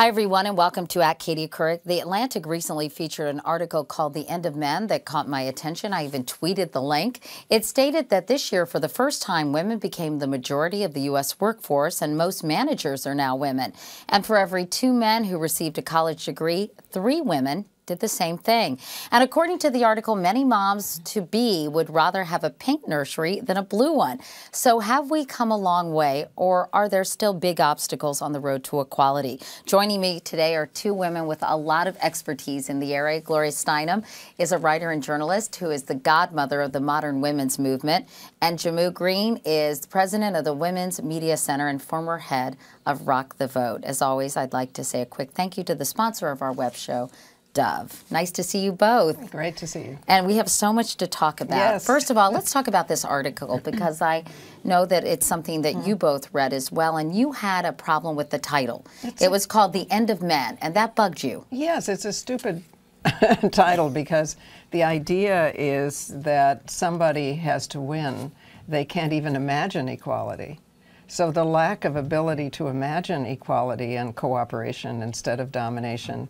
Hi, everyone, and welcome to At Katie Couric. The Atlantic recently featured an article called The End of Men that caught my attention. I even tweeted the link. It stated that this year, for the first time, women became the majority of the U.S. workforce, and most managers are now women. And for every two men who received a college degree, three women did the same thing. And according to the article, many moms to be would rather have a pink nursery than a blue one. So have we come a long way or are there still big obstacles on the road to equality? Joining me today are two women with a lot of expertise in the area. Gloria Steinem is a writer and journalist who is the godmother of the modern women's movement. And Jehmu Greene is president of the Women's Media Center and former head of Rock the Vote. As always, I'd like to say a quick thank you to the sponsor of our web show, Dove. Nice to see you both. Great to see you. And we have so much to talk about. Yes. First of all, let's talk about this article because I know that it's something that you both read as well, and you had a problem with the title. It's it was called The End of Men, and that bugged you. Yes, it's a stupid title because the idea is that somebody has to win. They can't even imagine equality. So the lack of ability to imagine equality and cooperation instead of domination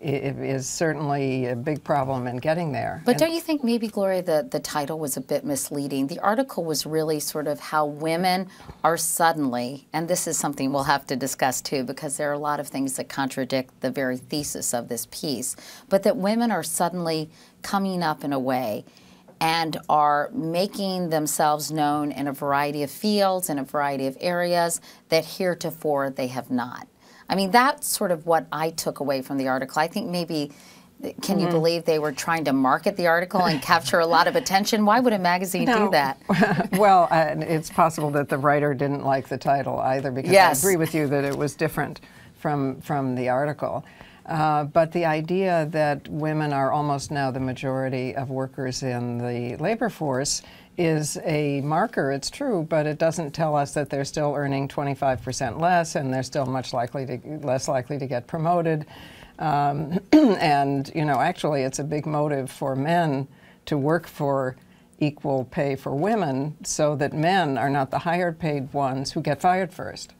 is certainly a big problem in getting there. But and don't you think maybe, Gloria, the, the title was a bit misleading? The article was really sort of how women are suddenly, and this is something we'll have to discuss too, because there are a lot of things that contradict the very thesis of this piece, but that women are suddenly coming up in a way and are making themselves known in a variety of fields, in a variety of areas that heretofore they have not. I mean, that's sort of what I took away from the article. I think maybe can you mm-hmm. believe they were trying to market the article and capture a lot of attention? Why would a magazine no. do that? well, uh, it's possible that the writer didn't like the title either, because yes. I agree with you that it was different from from the article. Uh, but the idea that women are almost now the majority of workers in the labor force is a marker. It's true, but it doesn't tell us that they're still earning 25% less and they're still much likely to less likely to get promoted. Um, and you know, actually, it's a big motive for men to work for equal pay for women, so that men are not the higher paid ones who get fired first.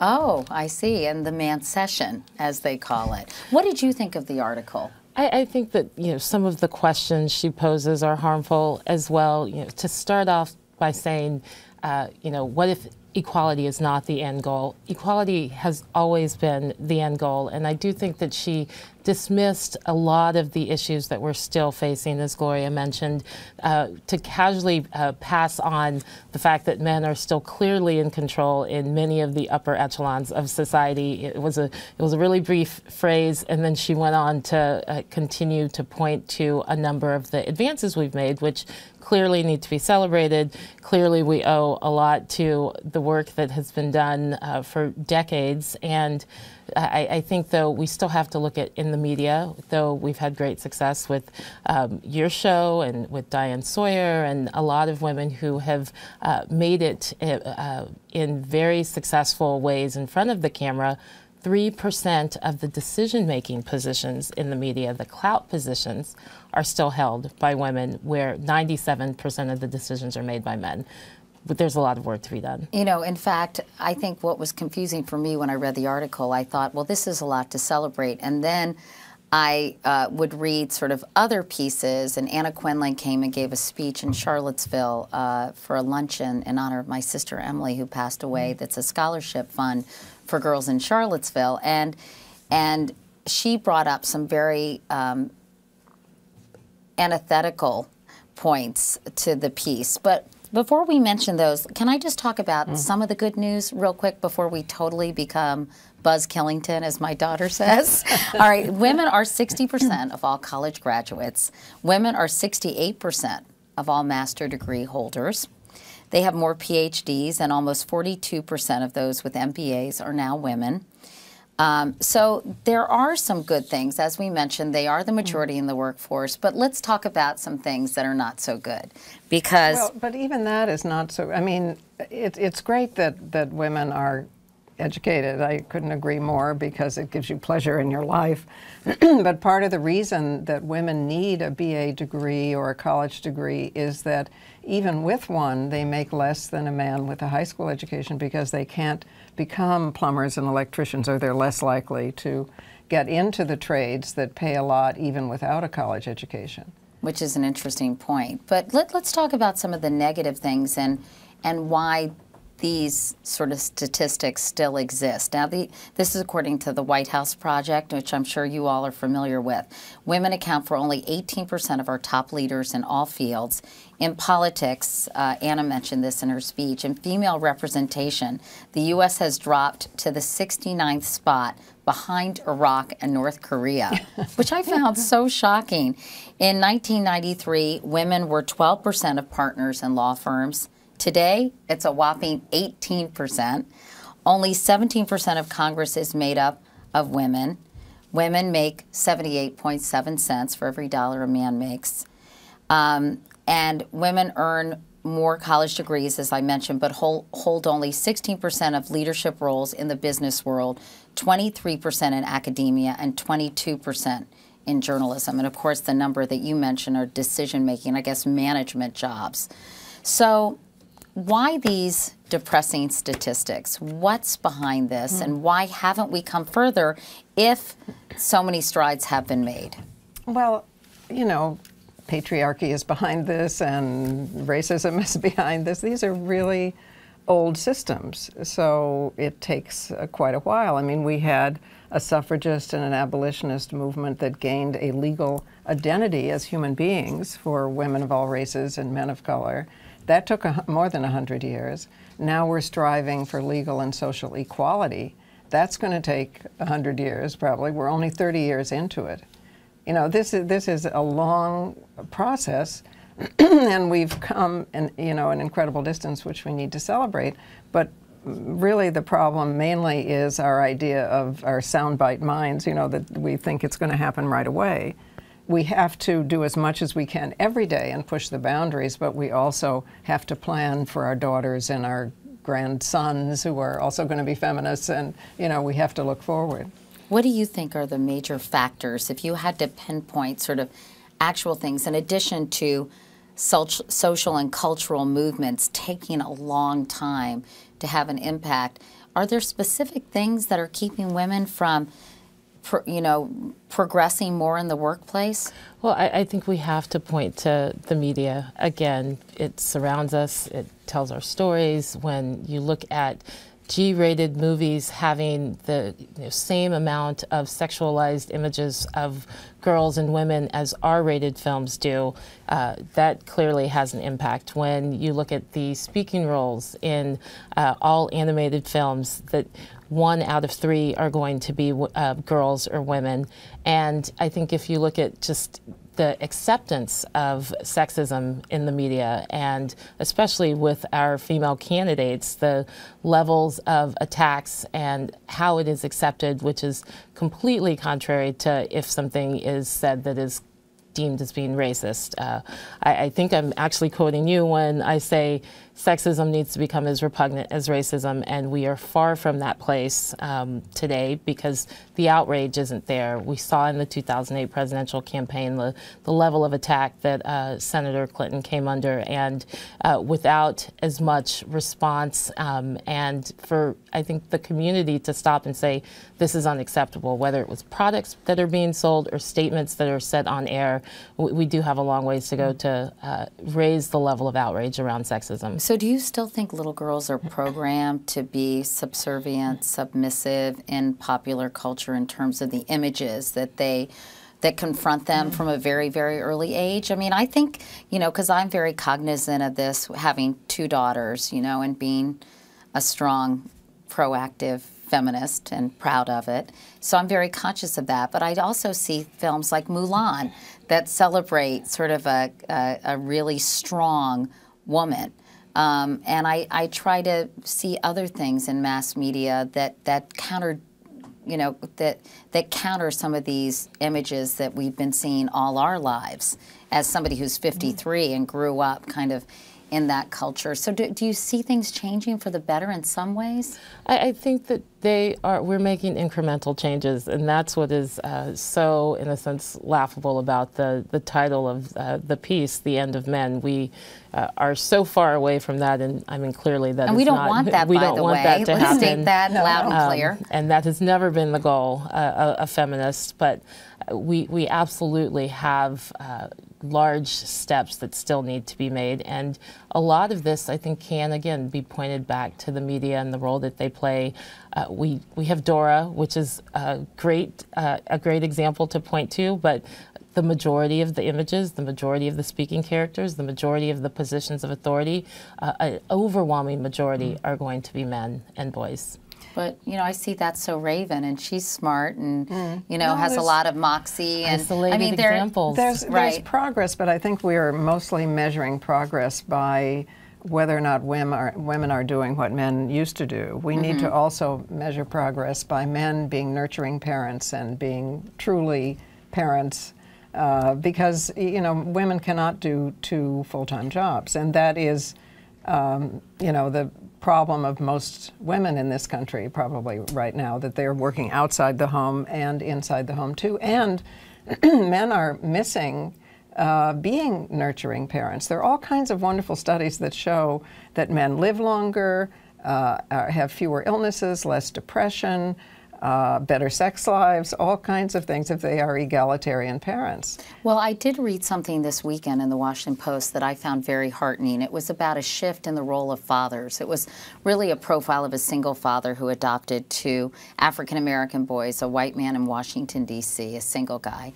Oh, I see. And the mancession, as they call it. What did you think of the article? I, I, think that you know some of the questions she poses are harmful as well. You know, to start off by saying, uh, you know, what if equality is not the end goal. Equality has always been the end goal, and I do think that she dismissed a lot of the issues that we're still facing, as Gloria mentioned, uh, to casually uh, pass on the fact that men are still clearly in control in many of the upper echelons of society. It was a it was a really brief phrase, and then she went on to uh, continue to point to a number of the advances we've made, which clearly need to be celebrated. Clearly, we owe a lot to the work that has been done uh, for decades. And I, I, think, though, we still have to look at in the media, though we've had great success with um, your show and with Diane Sawyer and a lot of women who have uh, made it uh, in very successful ways in front of the camera 3% of the decision making positions in the media, the clout positions, are still held by women, where 97% of the decisions are made by men. But there's a lot of work to be done. You know, in fact, I think what was confusing for me when I read the article, I thought, well, this is a lot to celebrate. And then I uh, would read sort of other pieces, and Anna Quindlen came and gave a speech in Charlottesville uh, for a luncheon in honor of my sister Emily, who passed away. Mm-hmm. That's a scholarship fund for girls in Charlottesville, and and she brought up some very um, antithetical points to the piece. But before we mention those, can I just talk about mm. some of the good news real quick before we totally become Buzz Killington, as my daughter says? all right, women are 60% of all college graduates. Women are 68% of all master degree holders. They have more PhDs, and almost 42% of those with MBAs are now women. Um, so there are some good things. As we mentioned, they are the majority in the workforce, but let's talk about some things that are not so good. Because. Well, but even that is not so. I mean, it, it's great that, that women are educated. I couldn't agree more because it gives you pleasure in your life. but part of the reason that women need a BA degree or a college degree is that even with one, they make less than a man with a high school education because they can't become plumbers and electricians or they're less likely to get into the trades that pay a lot even without a college education. Which is an interesting point. But let, us talk about some of the negative things and, and why these sort of statistics still exist. Now, the, this is according to the White House Project, which I'm sure you all are familiar with. Women account for only 18% of our top leaders in all fields. In politics, uh, Anna mentioned this in her speech, in female representation, the U.S. has dropped to the 69th spot behind Iraq and North Korea, which I found so shocking. In 1993, women were 12% of partners in law firms. Today, it's a whopping 18%. Only 17% of Congress is made up of women. Women make 78.7 cents for every dollar a man makes. Um, and women earn more college degrees, as I mentioned, but hold, hold only 16% of leadership roles in the business world, 23% in academia, and 22% in journalism. And of course, the number that you mentioned are decision making, I guess, management jobs. So why these depressing statistics? What's behind this, mm. and why haven't we come further if so many strides have been made? Well, you know, patriarchy is behind this and racism is behind this. These are really old systems, so it takes uh, quite a while. I mean, we had a suffragist and an abolitionist movement that gained a legal identity as human beings for women of all races and men of color. That took a, more than 100 years. Now we're striving for legal and social equality. That's going to take 100 years, probably. We're only 30 years into it. You know, this is, this is a long process, and we've come, in, you know, an incredible distance, which we need to celebrate. But really the problem mainly is our idea of our soundbite minds, you know, that we think it's going to happen right away we have to do as much as we can every day and push the boundaries, but we also have to plan for our daughters and our grandsons who are also going to be feminists, and you know we have to look forward. What do you think are the major factors, if you had to pinpoint sort of actual things, in addition to social and cultural movements taking a long time to have an impact? Are there specific things that are keeping women from pro, you know, progressing more in the workplace? Well, I, I, think we have to point to the media. Again, it surrounds us, it tells our stories. When you look at G-rated movies having the you know, same amount of sexualized images of girls and women as R-rated films do, uh, that clearly has an impact. When you look at the speaking roles in uh, all animated films, that one out of three are going to be uh, girls or women. And I think if you look at just the acceptance of sexism in the media, and especially with our female candidates, the levels of attacks and how it is accepted, which is completely contrary to if something is said that is deemed as being racist. Uh, I, I, think I'm actually quoting you when I say sexism needs to become as repugnant as racism, and we are far from that place um, today because the outrage isn't there. We saw in the 2008 presidential campaign the, the level of attack that uh, Senator Clinton came under, and uh, without as much response, um, and for I think the community to stop and say this is unacceptable, whether it was products that are being sold or statements that are said on air, we, we do have a long ways to go to uh, raise the level of outrage around sexism. So, do you still think little girls are programmed to be subservient, submissive in popular culture in terms of the images that they that confront them from a very, very early age. I mean, I think, you know, because I'm very cognizant of this, having two daughters, you know, and being a strong, proactive feminist and proud of it. So I'm very conscious of that. But I also see films like Mulan that celebrate sort of a, a, a really strong woman. Um, and I, I try to see other things in mass media that, that counter, you know, that, that counter some of these images that we've been seeing all our lives. As somebody who's 53 and grew up kind of in that culture. So, do, do you see things changing for the better in some ways? I, I think that they are. We're making incremental changes, and that's what is uh, so, in a sense, laughable about the the title of uh, the piece, "The End of Men." We uh, are so far away from that, and I mean clearly that and we don't not, want that. We by don't the want way. that to Let's happen. state that No. loud and Um, clear. and that has never been the goal uh, of feminists, but we, we absolutely have uh, large steps that still need to be made. And a lot of this, I think, can again be pointed back to the media and the role that they play. Uh, we, we have Dora, which is a great, uh, a great example to point to, but the majority of the images, the majority of the speaking characters, the majority of the positions of authority, uh, an overwhelming majority are going to be men and boys. But you know, I see that so Raven, and she's smart, and you know, No, has a lot of moxie, and Isolated I mean, there. examples. There's, there's progress, but I think we are mostly measuring progress by whether or not women are, women are doing what men used to do. We need to also measure progress by men being nurturing parents and being truly parents. Uh, because you know women cannot do two full-time jobs, and that is, um, you know, the problem of most women in this country probably right now that they're working outside the home and inside the home too, and men are missing uh, being nurturing parents. There are all kinds of wonderful studies that show that men live longer, uh, have fewer illnesses, less depression, uh, better sex lives, all kinds of things if they are egalitarian parents. Well, I did read something this weekend in the Washington Post that I found very heartening. It was about a shift in the role of fathers. It was really a profile of a single father who adopted two African American boys, a white man in Washington, D.C., a single guy.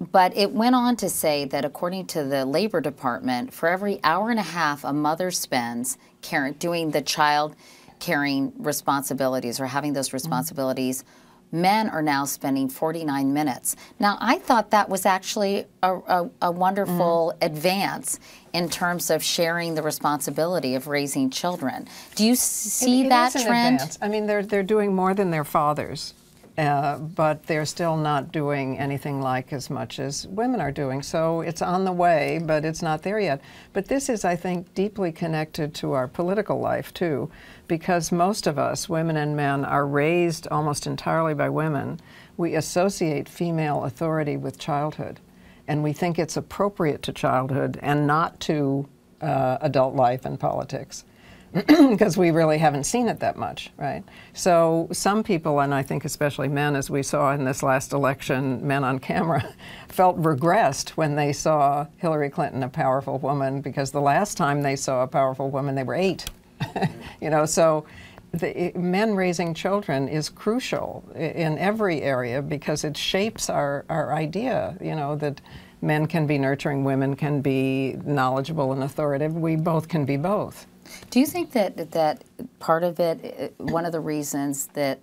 But it went on to say that according to the Labor Department, for every hour and a half a mother spends caring, doing the child caring responsibilities or having those mm-hmm. responsibilities, men are now spending 49 minutes. Now, I thought that was actually a, a, a wonderful mm-hmm. advance in terms of sharing the responsibility of raising children. Do you see It- it that is an trend? advance. I mean, they're, they're doing more than their fathers, uh, but they're still not doing anything like as much as women are doing. So it's on the way, but it's not there yet. But this is, I think, deeply connected to our political life, too, because most of us, women and men, are raised almost entirely by women. We associate female authority with childhood, and we think it's appropriate to childhood and not to uh, adult life and politics because we really haven't seen it that much, right? So some people, and I think especially men, as we saw in this last election, men on camera, felt regressed when they saw Hillary Clinton, a powerful woman, because the last time they saw a powerful woman, they were eight. you know, so the, men raising children is crucial in every area because it shapes our, our idea, you know, that men can be nurturing, women can be knowledgeable and authoritative. We both can be both. Do you think that that part of it, uh, one of the reasons that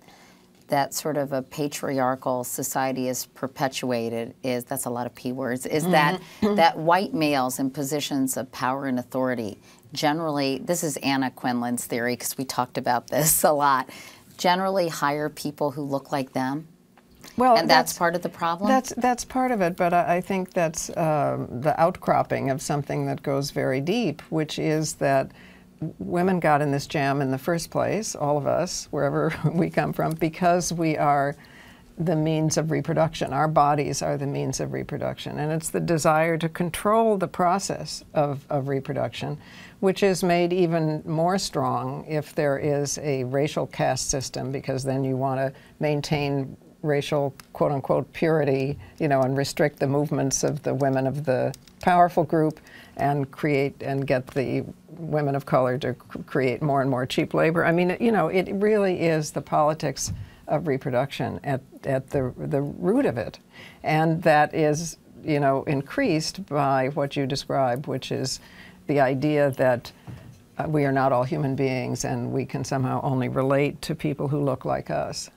that sort of a patriarchal society is perpetuated is that's a lot of p words is that that white males in positions of power and authority generally this is Anna Quindlen's theory because we talked about this a lot generally hire people who look like them? Well, and that's, part of the problem? That's that's part of it, but I, I think that's um, the outcropping of something that goes very deep, which is that women got in this jam in the first place, all of us, wherever we come from, because we are the means of reproduction. Our bodies are the means of reproduction, and it's the desire to control the process of, of reproduction, which is made even more strong if there is a racial caste system, because then you want to maintain racial quote unquote purity, you know, and restrict the movements of the women of the powerful group and create and get the women of color to create more and more cheap labor. I mean, you know, it really is the politics of reproduction at, at the, the root of it. And that is, you know, increased by what you described, which is the idea that uh, we are not all human beings and we can somehow only relate to people who look like us.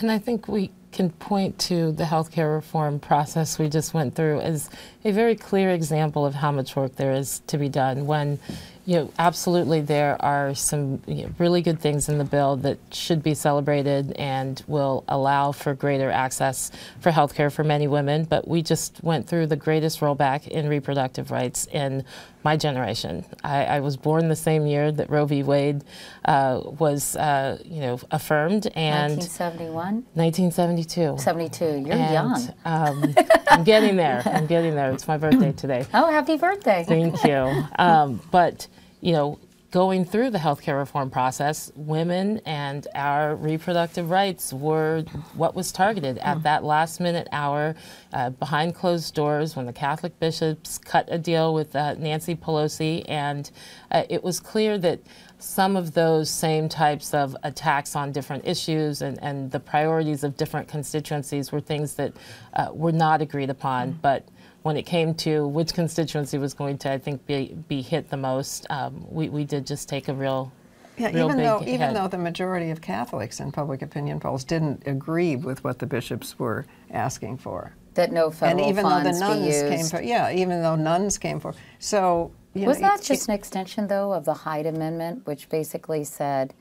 And I think we can point to the healthcare reform process we just went through as a very clear example of how much work there is to be done. When you know, absolutely, there are some you know, really good things in the bill that should be celebrated and will allow for greater access for health care for many women. But we just went through the greatest rollback in reproductive rights in my generation. I, I was born the same year that Roe v. Wade uh, was, uh, you know, affirmed, and 1971, 1972. 72. You're And, young. Um, I'm getting there. I'm getting there. It's my birthday today. Oh, happy birthday! Thank you. Um, but, you know, going through the healthcare reform process, women and our reproductive rights were what was targeted at that last minute hour uh, behind closed doors when the Catholic bishops cut a deal with uh, Nancy Pelosi. And uh, it was clear that some of those same types of attacks on different issues and, and the priorities of different constituencies were things that uh, were not agreed upon. But when it came to which constituency was going to, I think, be, be hit the most, um, we, we did just take a real, Yeah, real even big though even head. though the majority of Catholics in public opinion polls didn't agree with what the bishops were asking for, that no and federal even though the funds be nuns came used. for, yeah, even though nuns came for, so you Was know, that it- just an extension, though, of the Hyde Amendment, which basically said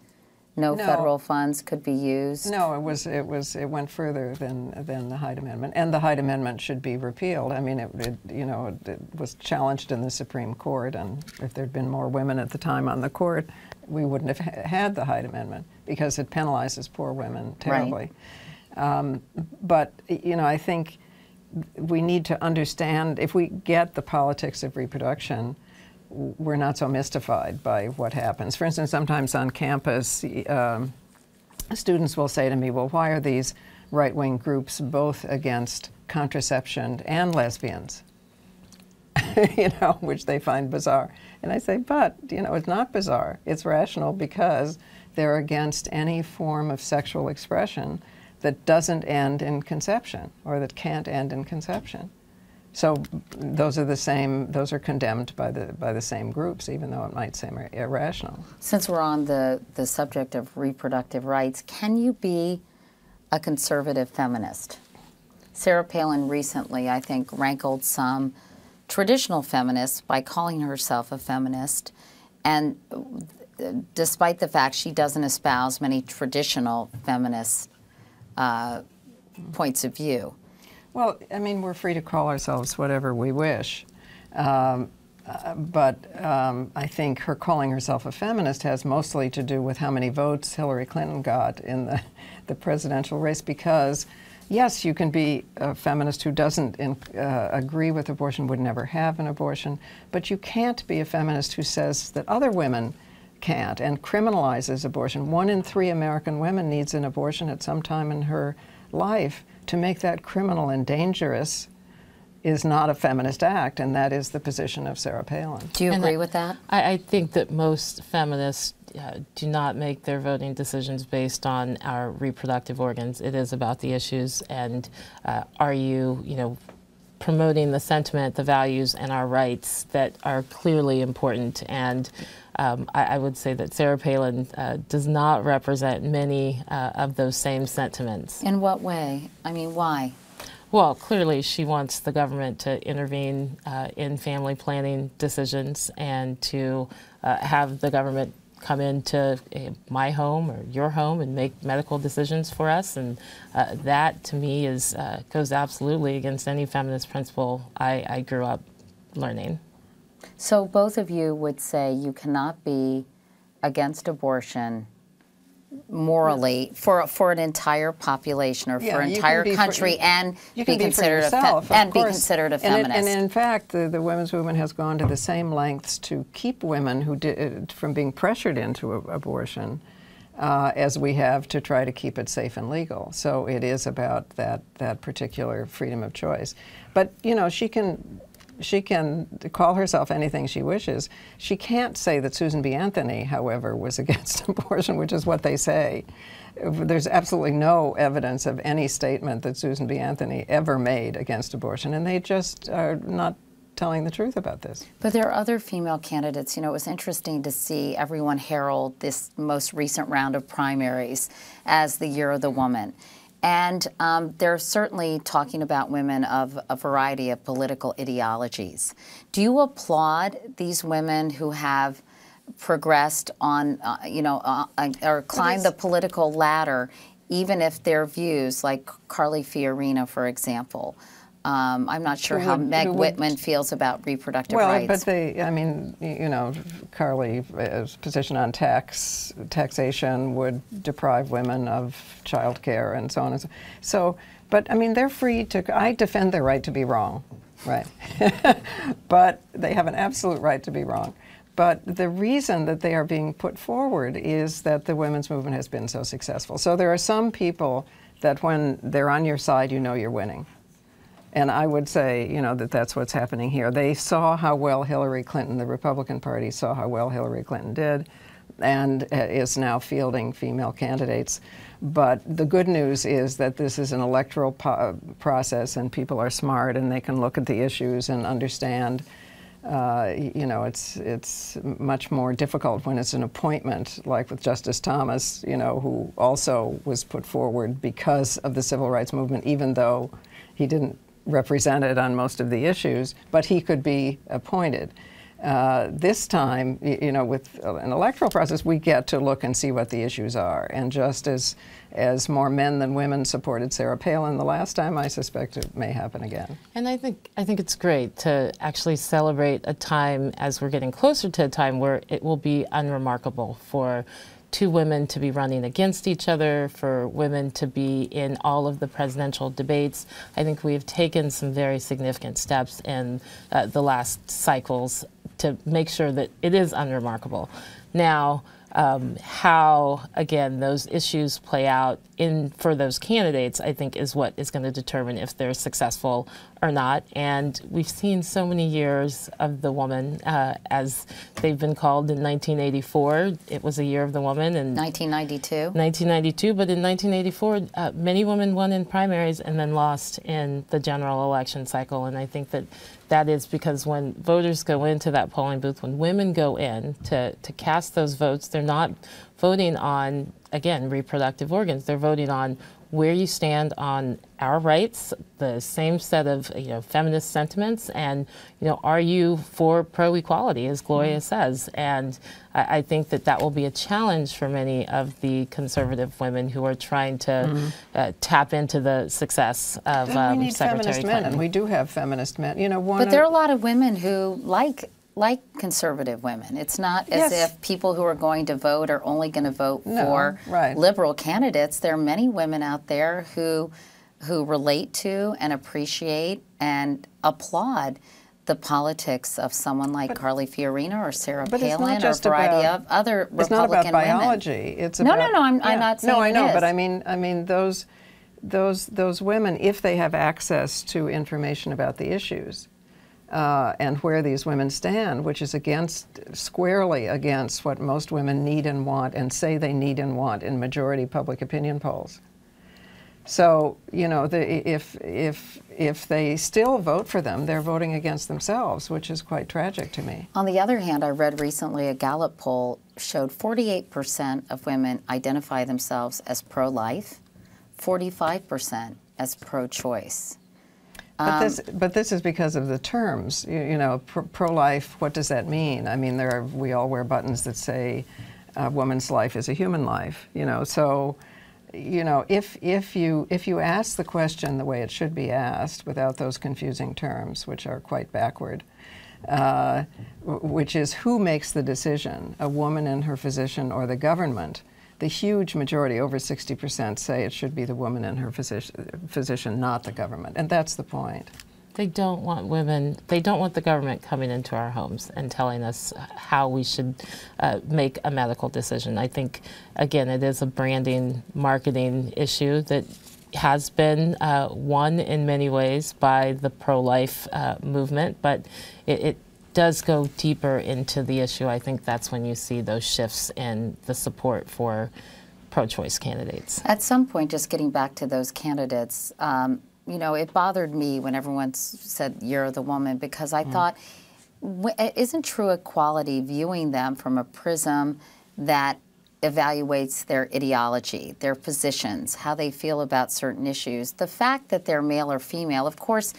no, No. federal funds could be used? No, it was it was it went further than than the Hyde Amendment, and the Hyde Amendment should be repealed. I mean, it, it you know it, it was challenged in the Supreme Court, and if there'd been more women at the time on the court, we wouldn't have ha- had the Hyde Amendment because it penalizes poor women terribly. Um, but you know, I think we need to understand if we get the politics of reproduction we're not so mystified by what happens. For instance, sometimes on campus, um, students will say to me, Well, why are these right wing groups both against contraception and lesbians? you know, which they find bizarre. And I say, But, you know, it's not bizarre. It's rational because they're against any form of sexual expression that doesn't end in conception or that can't end in conception. So those are the same. Those are condemned by the by the same groups, even though it might seem irrational. Since we're on the, the subject of reproductive rights, can you be a conservative feminist? Sarah Palin recently, I think, rankled some traditional feminists by calling herself a feminist. And despite the fact she doesn't espouse many traditional feminist uh, points of view. Well, I mean, we're free to call ourselves whatever we wish. Um, uh, but um, I think her calling herself a feminist has mostly to do with how many votes Hillary Clinton got in the, the presidential race because, yes, you can be a feminist who doesn't in, uh, agree with abortion, would never have an abortion, but you can't be a feminist who says that other women can't and criminalizes abortion. One in three American women needs an abortion at some time in her life. To make that criminal and dangerous is not a feminist act, and that is the position of Sarah Palin. Do you And agree I- with that? I, I think that most feminists uh, do not make their voting decisions based on our reproductive organs. It is about the issues, and uh, are you, you know, promoting the sentiment, the values, and our rights that are clearly important. And um, I, I would say that Sarah Palin uh, does not represent many uh, of those same sentiments. In what way? I mean, why? Well, clearly, she wants the government to intervene uh, in family planning decisions and to uh, have the government come into uh, my home or your home and make medical decisions for us. And uh, that, to me, is uh, goes absolutely against any feminist principle I, I grew up learning. So both of you would say you cannot be against abortion morally for for an entire population or Yeah, for an entire be for- country and be considered a yourself, of and be considered a And it- feminist. And, in fact, the, the women's movement has gone to the same lengths to keep women who did, from being pressured into a, abortion uh, as we have to try to keep it safe and legal. So it is about that that particular freedom of choice. But you know, she can. She can call herself anything she wishes. She can't say that Susan B. Anthony, however, was against abortion, which is what they say. There's absolutely no evidence of any statement that Susan B. Anthony ever made against abortion, and they just are not telling the truth about this. But there are other female candidates. You know, it was interesting to see everyone herald this most recent round of primaries as the year of the woman. And um, they're certainly talking about women of a variety of political ideologies. Do you applaud these women who have progressed on, uh, you know, uh, uh or climbed the political ladder, even if their views, like Carly Fiorina, for example, um, I'm not sure how Meg would, Whitman feels about reproductive well, rights. Well, but they, I mean, you know, Carly's position on tax taxation would deprive women of child care and so on and so. So, but I mean, they're free to. I defend their right to be wrong, right? but they have an absolute right to be wrong. But the reason that they are being put forward is that the women's movement has been so successful. So there are some people that when they're on your side, you know you're winning. And I would say, you know, that that's what's happening here. They saw how well Hillary Clinton, the Republican Party saw how well Hillary Clinton did, and uh, is now fielding female candidates. But the good news is that this is an electoral po- process, and people are smart, and they can look at the issues and understand. Uh, you know, it's it's much more difficult when it's an appointment, like with Justice Thomas, you know, who also was put forward because of the civil rights movement, even though he didn't represented on most of the issues, but he could be appointed. Uh, this time, you know, with an electoral process, we get to look and see what the issues are. And just as as more men than women supported Sarah Palin the last time, I suspect it may happen again. And I think I think it's great to actually celebrate a time as we're getting closer to a time where it will be unremarkable for two women to be running against each other, for women to be in all of the presidential debates. I think we've taken some very significant steps in uh, the last cycles to make sure that it is unremarkable. Now, um, how again those issues play out in for those candidates, I think, is what is going to determine if they're successful or not. And we've seen so many years of the woman, uh, as they've been called in 1984. It was a year of the woman, and 1992. 1992, but in 1984, uh, many women won in primaries and then lost in the general election cycle. And I think that that is because when voters go into that polling booth, when women go in to, to cast those votes, they're not voting on, again, reproductive organs. They're voting on where you stand on our rights, the same set of you know feminist sentiments, and you know are you for pro-equality, as Gloria mm-hmm. says? And I, I, think that that will be a challenge for many of the conservative women who are trying to mm-hmm. uh, tap into the success of um, we need Secretary feminist Clinton. men, and we do have feminist men. You know, one. But there are a lot of women who like like conservative women. It's not as yes. if people who are going to vote are only going to vote no, for right. liberal candidates. There are many women out there who who relate to and appreciate and applaud the politics of someone like but, Carly Fiorina or Sarah Palin or a variety about, of other Republican It's not about biology. Women. It's no, about, no, no. I'm, yeah. I'm not saying no. I know, but I mean, I mean those those those women, if they have access to information about the issues, uh, and where these women stand, which is against squarely against what most women need and want and say they need and want in majority public opinion polls. So you know, the, if if if they still vote for them, they're voting against themselves, which is quite tragic to me. On the other hand, I read recently a Gallup poll showed 48% of women identify themselves as pro-life, 45% as pro-choice. But this, um, but this is because of the terms. You, you know, pro life. What does that mean? I mean, there are, we all wear buttons that say, "A woman's life is a human life." You know, so you know, if if you if you ask the question the way it should be asked, without those confusing terms, which are quite backward, uh, which is who makes the decision, a woman and her physician or the government? The huge majority, over 60%, say it should be the woman and her physician, physician, not the government. And that's the point. They don't want women, they don't want the government coming into our homes and telling us how we should uh, make a medical decision. I think, again, it is a branding, marketing issue that has been uh, won in many ways by the pro life uh, movement, but it, it does go deeper into the issue, I think that's when you see those shifts in the support for pro-choice candidates. At some point, just getting back to those candidates, um, you know, it bothered me when everyone said you're the woman because I mm. thought, isn't true equality viewing them from a prism that evaluates their ideology, their positions, how they feel about certain issues. The fact that they're male or female, of course,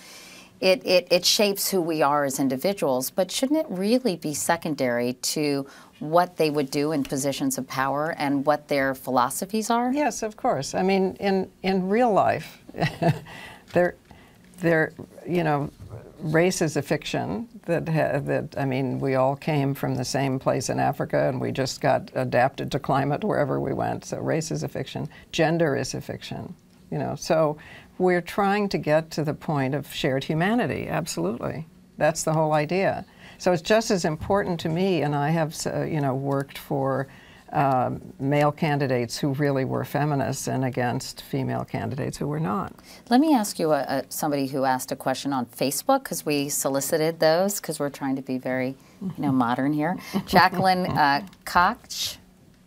it, it, it shapes who we are as individuals, but shouldn't it really be secondary to what they would do in positions of power and what their philosophies are? Yes, of course. I mean, in, in real life, there, there, you know, race is a fiction that, that, I mean, we all came from the same place in Africa and we just got adapted to climate wherever we went. So race is a fiction. Gender is a fiction, you know. So we're trying to get to the point of shared humanity, absolutely. That's the whole idea. So it's just as important to me, and I have, uh, you know, worked for uh, male candidates who really were feminists and against female candidates who were not. Let me ask you a, a, somebody who asked a question on Facebook because we solicited those because we're trying to be very, you know, modern here. Jacqueline uh, Koch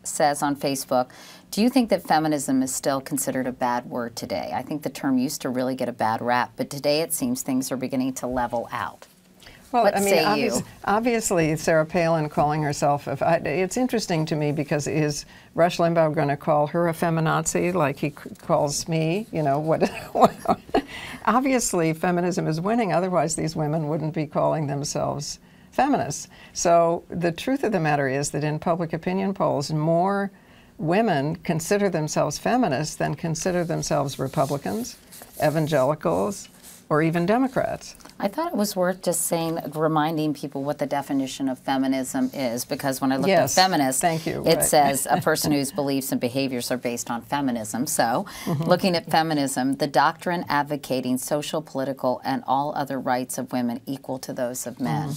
says on Facebook, do you think that feminism is still considered a bad word today? I think the term used to really get a bad rap, but today it seems things are beginning to level out. Well, what I mean, obvious, obviously, Sarah Palin calling herself, if I, it's interesting to me because is Rush Limbaugh going to call her a feminazi like he calls me? You know, what? obviously, feminism is winning, otherwise, these women wouldn't be calling themselves feminists. So, the truth of the matter is that in public opinion polls, more women consider themselves feminists than consider themselves Republicans, evangelicals, or even Democrats. I thought it was worth just saying, reminding people what the definition of feminism is, because when I looked Yes, at feminist, thank you, it right. says a person whose beliefs and behaviors are based on feminism. So, Mm-hmm. looking at feminism, the doctrine advocating social, political, and all other rights of women equal to those of men.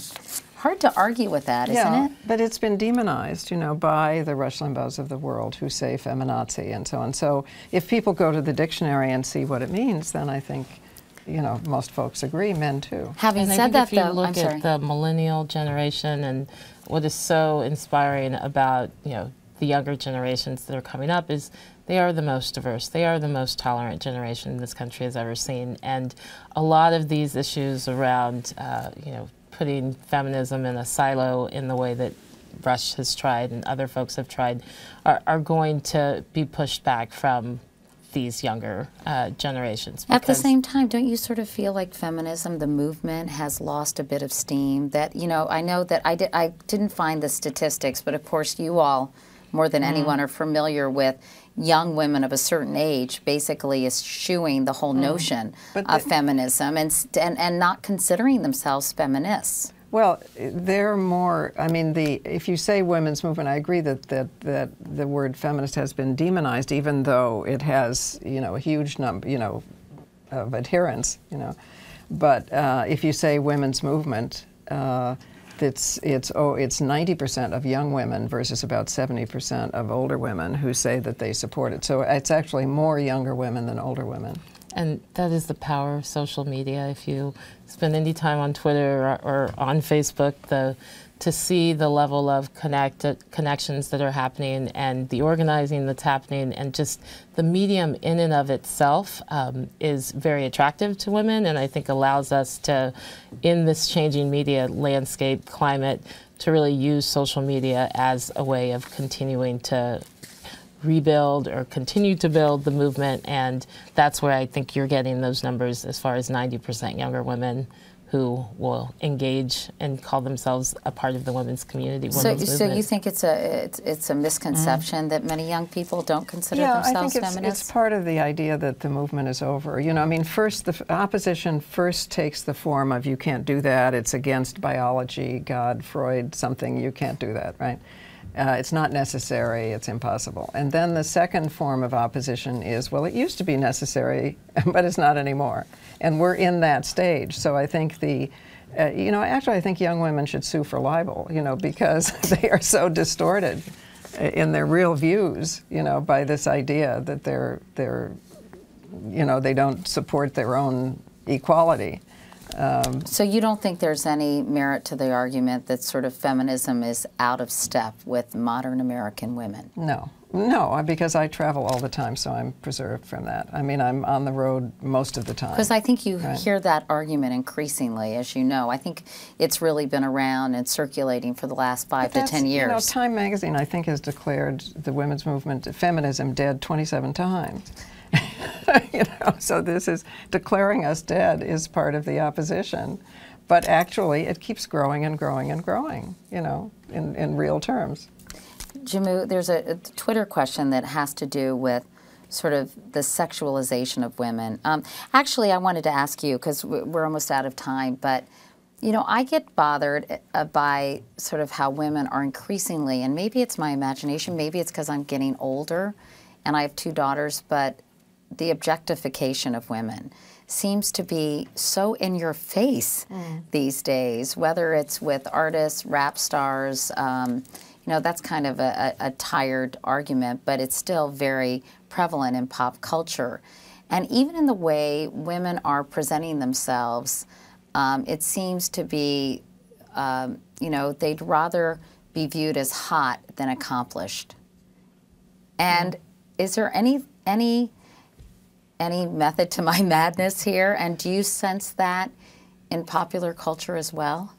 Hard to argue with that, Mm-hmm. yeah, not it? but it's been demonized, you know, by the Rush Limbaughs of the world who say feminazi and so on. So if people go to the dictionary and see what it means, then I think, you know, most folks agree, men too. Having And said think that, if you though, look I'm sorry. at the millennial generation and what is so inspiring about you know the younger generations that are coming up is they are the most diverse. They are the most tolerant generation this country has ever seen, and a lot of these issues around uh, you know putting feminism in a silo in the way that Rush has tried and other folks have tried are, are going to be pushed back from these younger uh, generations. At the same time, don't you sort of feel like feminism, the movement, has lost a bit of steam? That you know, I know that I did. I didn't find the statistics, but of course, you all, more than Mm-hmm. anyone, are familiar with young women of a certain age, basically eschewing the whole notion Mm-hmm. But of feminism and, and and not considering themselves feminists. Well, they're more. I mean, the if you say women's movement, I agree that that that the word feminist has been demonized, even though it has you know a huge number you know of adherents. You know, but uh, if you say women's movement. Uh, it's it's oh it's 90% of young women versus about 70% of older women who say that they support it. So it's actually more younger women than older women. And that is the power of social media. If you spend any time on Twitter or, or on Facebook, the to see the level of connect, connections that are happening and the organizing that's happening and just the medium in and of itself um, is very attractive to women and I think allows us to, in this changing media landscape climate, to really use social media as a way of continuing to rebuild or continue to build the movement. And that's where I think you're getting those numbers as far as 90% younger women who will engage and call themselves a part of the women's community. So, women's so movement. you think it's a it's, it's a misconception that many young people don't consider themselves feminists? yeah, I themselves think it's, feminists? it's part of the idea that the movement is over. You know, I mean, first the f- opposition first takes the form of you can't do that. It's against biology, God, Freud, something. You can't do that, right? Uh, it's not necessary. It's impossible. And then the second form of opposition is, well, it used to be necessary, but it's not anymore. And we're in that stage. So I think the uh, you know, actually, I think young women should sue for libel, you know, because they are so distorted in their real views, you know, by this idea that they're they're, you know, they don't support their own equality. So you don't think there's any merit to the argument that sort of feminism is out of step with modern American women? No, no, because I travel all the time, so I'm preserved from that. I mean, I'm on the road most of the time. Because I think you Right. hear that argument increasingly, as you know. I think it's really been around and circulating for the last five to ten You know. Time magazine, I think, has declared the women's movement, feminism, dead 27 times. you know, so this is declaring us dead is part of the opposition. But actually, it keeps growing and growing and growing, you know, in, in real terms. Jehmu, there's a, a Twitter question that has to do with sort of the sexualization of women. Um, actually, I wanted to ask you because we're almost out of time, but you know, I get bothered uh, by sort of how women are increasingly, and maybe it's my imagination, maybe it's because I'm getting older and I have two daughters, but the objectification of women seems to be so in your face mm. these days, whether it's with artists, rap stars. Um, you know, that's kind of a, a, a tired argument, but it's still very prevalent in pop culture. And even in the way women are presenting themselves, um, it seems to be, um, you know, they'd rather be viewed as hot than accomplished. And is there any any any method to my madness here? And do you sense that in popular culture as well?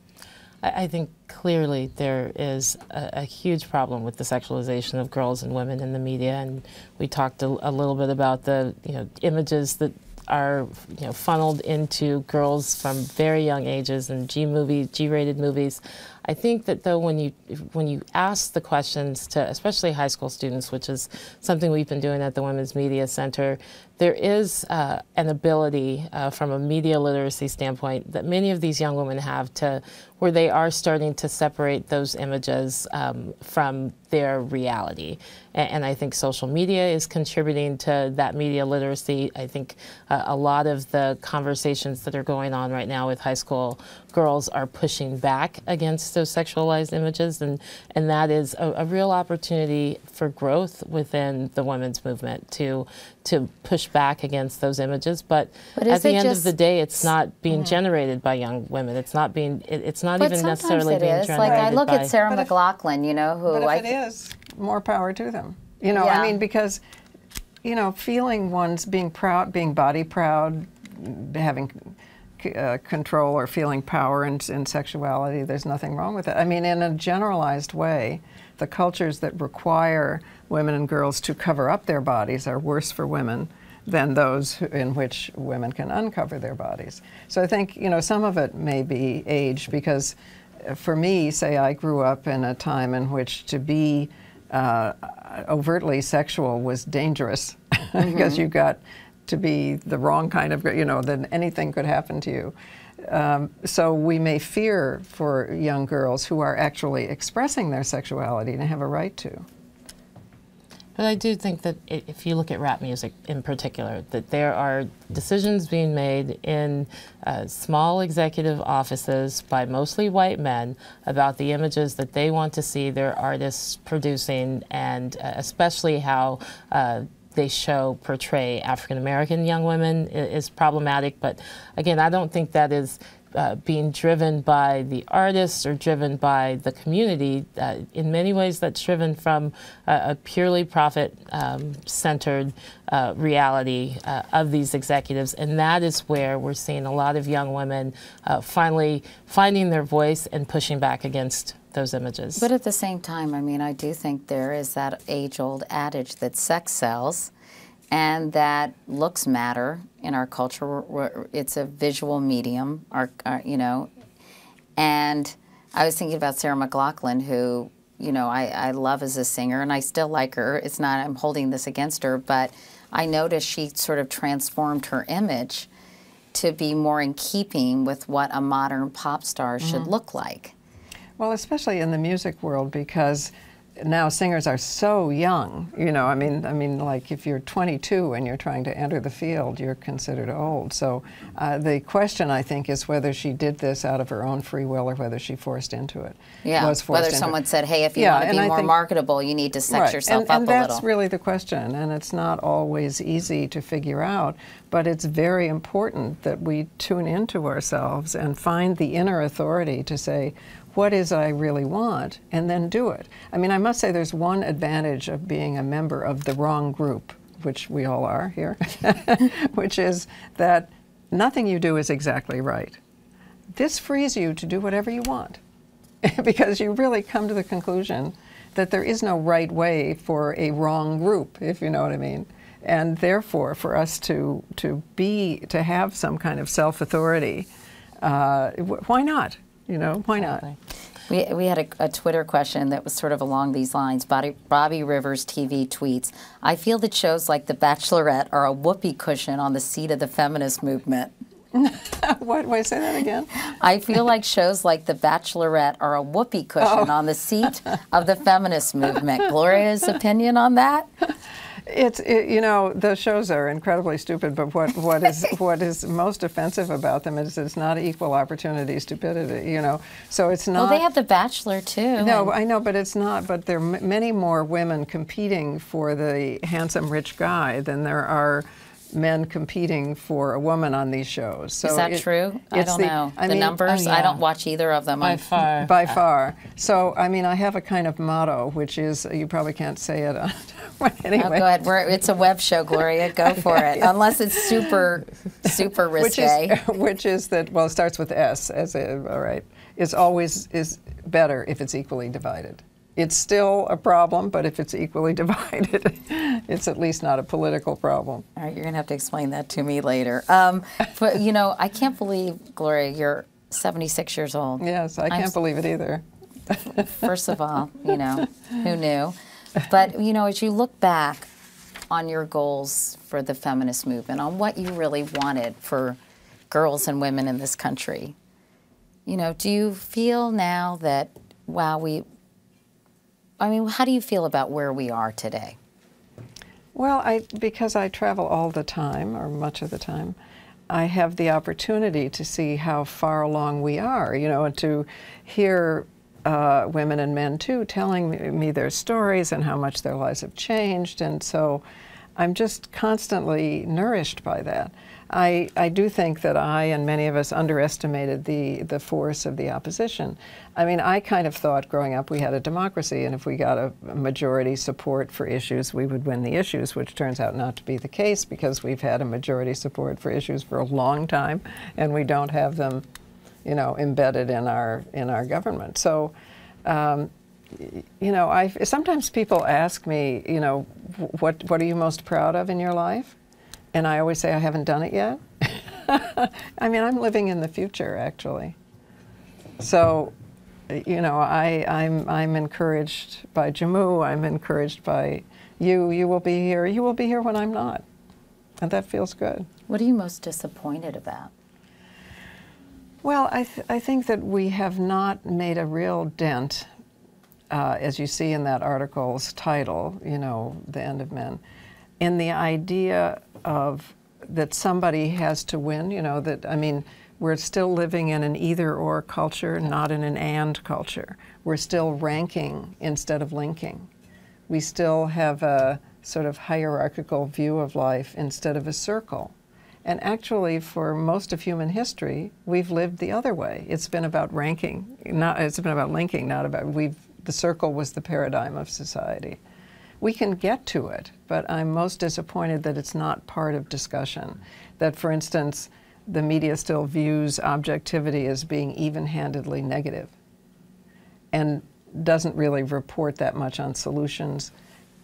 I, I think clearly there is a, a, huge problem with the sexualization of girls and women in the media, and we talked a, a little bit about the you know images that are you know funneled into girls from very young ages and G movie, G-rated movies. I think that though when you when you ask the questions to especially high school students, which is something we've been doing at the Women's Media Center, there is uh, an ability uh, from a media literacy standpoint that many of these young women have to where they are starting to separate those images um, from their reality. And, and, I think social media is contributing to that media literacy. I think uh, a lot of the conversations that are going on right now with high school girls are pushing back against those sexualized images, and, and that is a, a real opportunity for growth within the women's movement to to push back against those images. But, but at the end of the day, it's not being mm. generated by young women. It's not being. It, it's not but even necessarily it being is. generated. Like I look by, at Sarah McLachlan, you know, who but if I, it is, more power to them. You know, yeah. I mean, because you know, feeling one's being proud, being body proud, having uh, control or feeling power in, in sexuality, there's nothing wrong with it. I mean, in a generalized way, the cultures that require women and girls to cover up their bodies are worse for women than those in which women can uncover their bodies. So I think, you know, some of it may be age because uh, for me, say I grew up in a time in which to be uh, overtly sexual was dangerous mm-hmm. because you got to be the wrong kind of, you know, then anything could happen to you. Um, so we may fear for young girls who are actually expressing their sexuality and have a right to. But I do think that if you look at rap music in particular, that there are decisions being made in uh, small executive offices by mostly white men about the images that they want to see their artists producing, and uh, especially how. Uh, they show portray African American young women is problematic. But again, I don't think that is uh, being driven by the artists or driven by the community. Uh, in many ways, that's driven from a purely profit um, centered uh, reality uh, of these executives. And that is where we're seeing a lot of young women uh, finally finding their voice and pushing back against those images. But at the same time, I mean, I do think there is that age old adage that sex sells and that looks matter in our culture. It's a visual medium, our, our, you know. And I was thinking about Sarah McLachlan, who, you know, I, I love as a singer, and I still like her. It's not, I'm holding this against her, but I noticed she sort of transformed her image to be more in keeping with what a modern pop star mm-hmm. should look like. Well, especially in the music world, because now singers are so young. You know, I mean, I mean, like if you're 22 and you're trying to enter the field, you're considered old. So uh, the question, I think, is whether she did this out of her own free will or whether she forced into it. Yeah. Was whether someone it. said, "Hey, if you yeah, want to be more think, marketable, you need to sex right. yourself and, up and a little." And that's really the question, and it's not always easy to figure out. But it's very important that we tune into ourselves and find the inner authority to say, what is I really want, and then do it. I mean, I must say there's one advantage of being a member of the wrong group, which we all are here, which is that nothing you do is exactly right. This frees you to do whatever you want because you really come to the conclusion that there is no right way for a wrong group, if you know what I mean. and therefore for us to to be to have some kind of self authority, uh, why not? You know, why not? We, we had a, a, Twitter question that was sort of along these lines. Bobby, Bobby, Rivers TV tweets, I feel that shows like The Bachelorette are a whoopee cushion on the seat of the feminist movement. what? Wait, say that again. I feel like shows like The Bachelorette are a whoopee cushion oh. on the seat of the feminist movement. Gloria's opinion on that? It's it, you know the shows are incredibly stupid, but what what is what is most offensive about them is it's not equal opportunity stupidity. You know, so it's not. Well, they have The Bachelor too. No, I know, but it's not. But there are many more women competing for the handsome rich guy than there are men competing for a woman on these shows. So Is that it, true? I don't the, know. I the mean, numbers, oh, yeah. I don't watch either of them. By far. By far. So, I mean, I have a kind of motto, which is, you probably can't say it. anyway. Oh, go ahead. We're, it's a web show, Gloria. Go for it. yeah. Unless it's super, super risque. Which is, which is that, well, it starts with S, as a, all right. It's always is better if it's equally divided it's still a problem, but if it's equally divided, it's at least not a political problem. All right, you're going to have to explain that to me later. Um, but, you know, I can't believe, Gloria, you're 76 years old. Yes, I can't I'm, believe it either. first of all, you know, who knew? But, you know, as you look back on your goals for the feminist movement, on what you really wanted for girls and women in this country, you know, do you feel now that, wow, we, I mean, how do you feel about where we are today? Well, I, because I travel all the time, or much of the time, I have the opportunity to see how far along we are, you know, and to hear uh, women and men too telling me their stories and how much their lives have changed. And so I'm just constantly nourished by that. I, I do think that I and many of us underestimated the, the force of the opposition. I mean, I kind of thought growing up we had a democracy, and if we got a majority support for issues, we would win the issues, which turns out not to be the case because we've had a majority support for issues for a long time, and we don't have them, you know, embedded in our in our government. So. Um, you know, I sometimes people ask me, you know, what what are you most proud of in your life? And I always say I haven't done it yet. I mean, I'm living in the future, actually. So, you know, I, I'm, I'm encouraged by Jehmu. I'm encouraged by you. You will be here. You will be here when I'm not. And that feels good. What are you most disappointed about? Well, I, th I think that we have not made a real dent, uh, as you see in that article's title, you know, The End of Men, in the idea of that somebody has to win, you know, that, I mean, we're still living in an either or culture, not in an and culture. We're still ranking instead of linking. We still have a sort of hierarchical view of life instead of a circle. And actually, for most of human history, we've lived the other way. It's been about ranking, not, it's been about linking, not about, we've, the circle was the paradigm of society we can get to it, but I'm most disappointed that it's not part of discussion. That, for instance, the media still views objectivity as being even handedly negative and doesn't really report that much on solutions,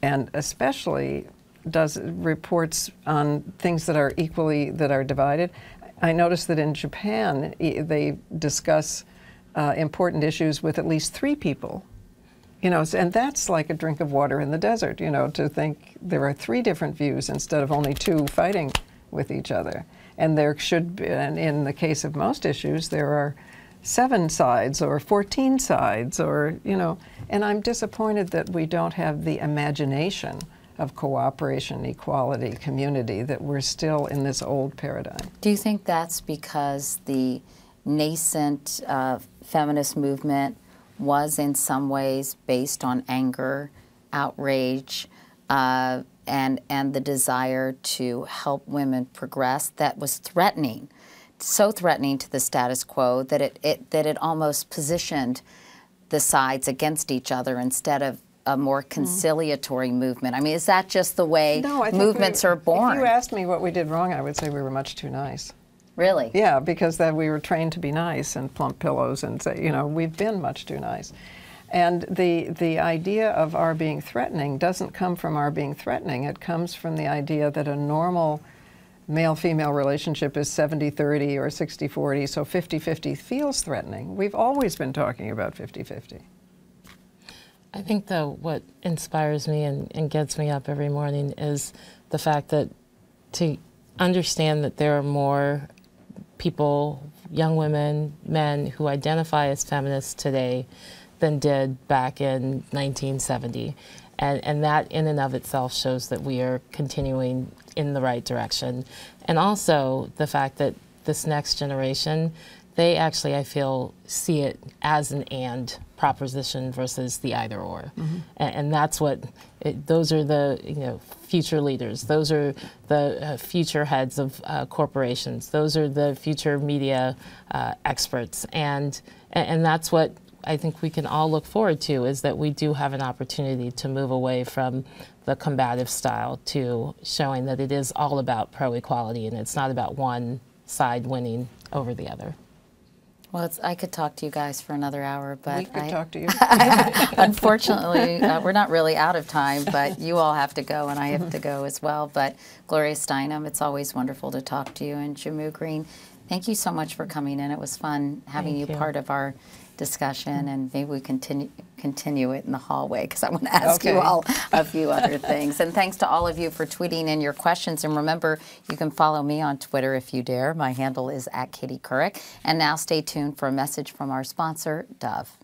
and especially does reports on things that are equally that are divided. I noticed that in Japan they discuss uh, important issues with at least three people you know, and that's like a drink of water in the desert, you know, to think there are three different views instead of only two fighting with each other. And there should be, and in the case of most issues, there are seven sides or 14 sides or, you know, and I'm disappointed that we don't have the imagination of cooperation, equality, community, that we're still in this old paradigm. Do you think that's because the nascent uh, feminist movement was in some ways based on anger, outrage, uh, and and the desire to help women progress that was threatening, so threatening to the status quo that it, it that it almost positioned the sides against each other instead of a more mm-hmm. conciliatory mm. movement. I mean, is that just the way no, movements we, are born? If you asked me what we did wrong, I would say we were much too nice. Really? Yeah, because then we were trained to be nice and plump pillows and say, you know, we've been much too nice. And the, the idea of our being threatening doesn't come from our being threatening. It comes from the idea that a normal male female relationship is 70 30 or 60 40, so 50 50 feels threatening. We've always been talking about 50 50. I think, though, what inspires me and, and gets me up every morning is the fact that to understand that there are more people, young women, men, who identify as feminists today than did back in 1970. And, and that in and of itself shows that we are continuing in the right direction. And also the fact that this next generation, they actually, I feel, see it as an and proposition versus the either or. Mm -hmm. and, and, that's what, it, those are the you know future leaders. Those are the uh, future heads of uh, corporations. Those are the future media uh, experts. And, and that's what I think we can all look forward to is that we do have an opportunity to move away from the combative style to showing that it is all about pro equality and it's not about one side winning over the other. Well, I could talk to you guys for another hour, but we could I, talk to you. unfortunately, uh, we're not really out of time. But you all have to go, and I have to go as well. But Gloria Steinem, it's always wonderful to talk to you, and Jehmu Greene, thank you so much for coming in. It was fun having you, you, part of our discussion, and maybe we continue continue it in the hallway because I want to ask okay. you all a few other things. And thanks to all of you for tweeting in your questions. And remember, you can follow me on Twitter if you dare. My handle is at Katie Couric. And now stay tuned for a message from our sponsor, Dove.